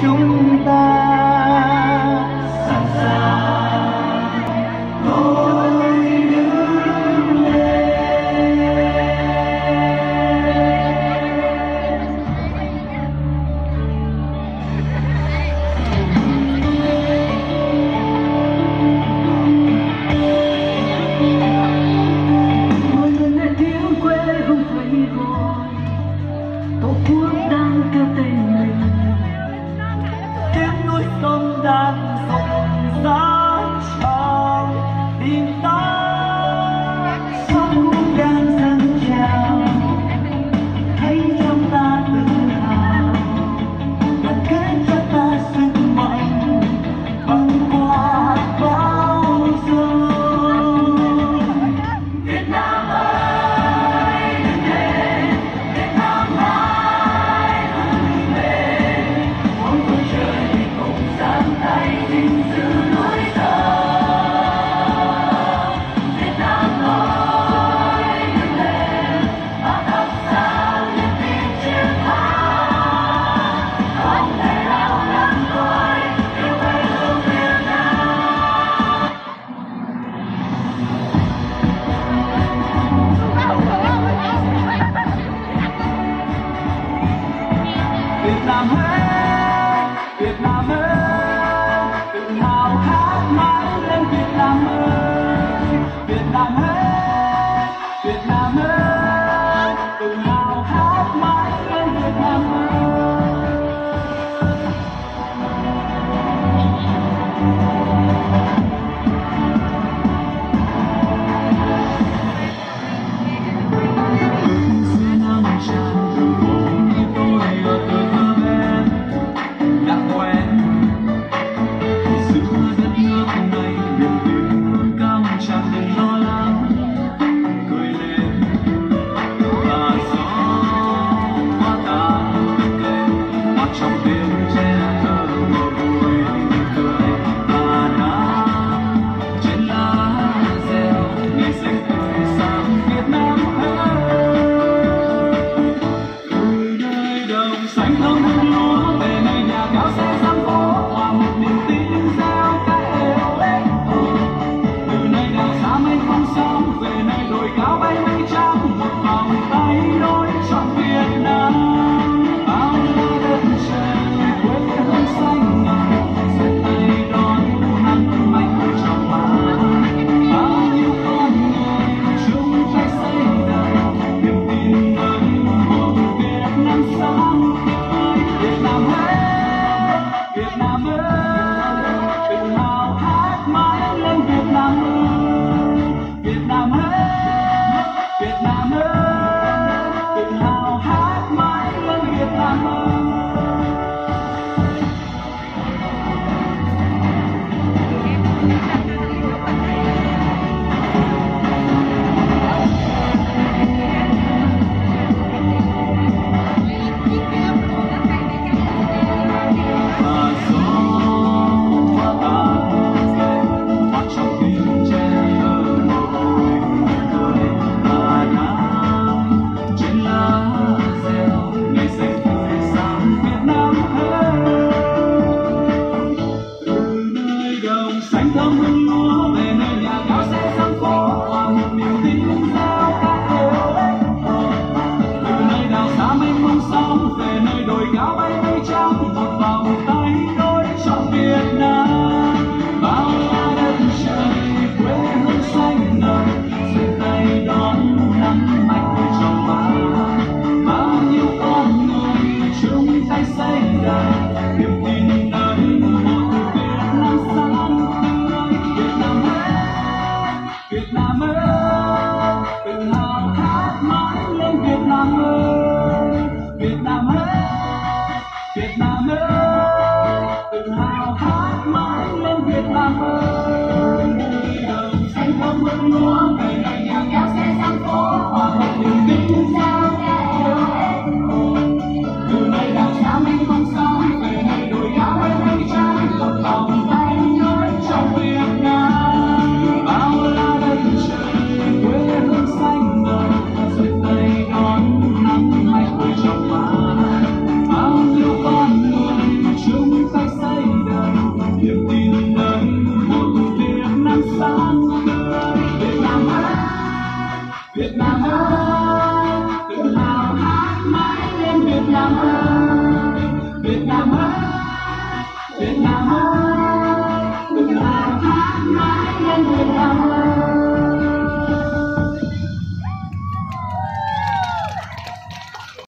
좀 núi sông đang rộng rã no Thank you.